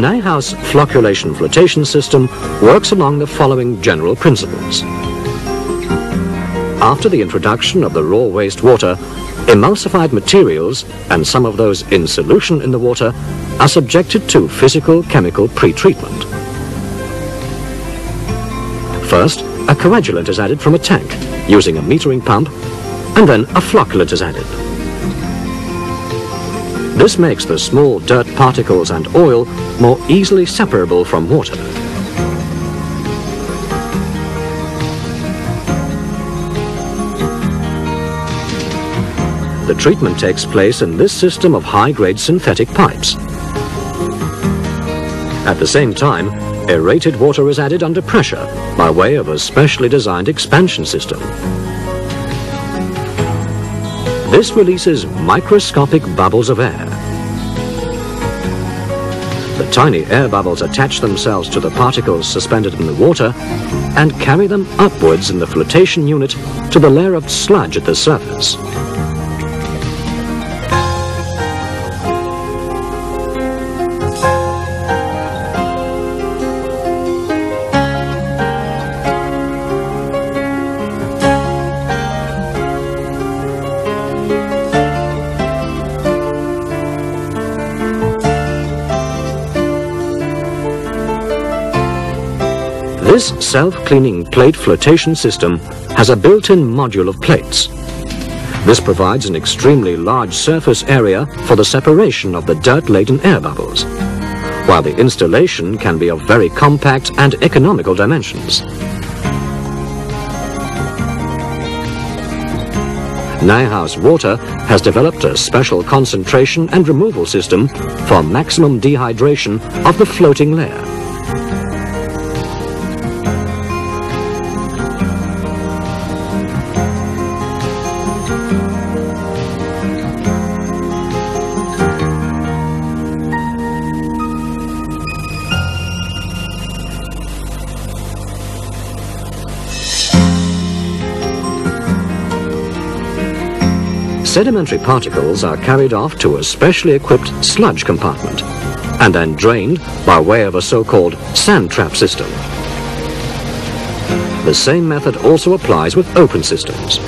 Nijhuis flocculation flotation system works along the following general principles. After the introduction of the raw wastewater, emulsified materials and some of those in solution in the water are subjected to physical-chemical pretreatment. First, a coagulant is added from a tank using a metering pump and then a flocculant is added. This makes the small dirt particles and oil more easily separable from water. The treatment takes place in this system of high-grade synthetic pipes. At the same time, aerated water is added under pressure by way of a specially designed expansion system. This releases microscopic bubbles of air. The tiny air bubbles attach themselves to the particles suspended in the water and carry them upwards in the flotation unit to the layer of sludge at the surface. This self-cleaning plate flotation system has a built-in module of plates. This provides an extremely large surface area for the separation of the dirt-laden air bubbles, while the installation can be of very compact and economical dimensions. Nijhuis Water has developed a special concentration and removal system for maximum dehydration of the floating layer. Sedimentary particles are carried off to a specially equipped sludge compartment and then drained by way of a so-called sand trap system. The same method also applies with open systems.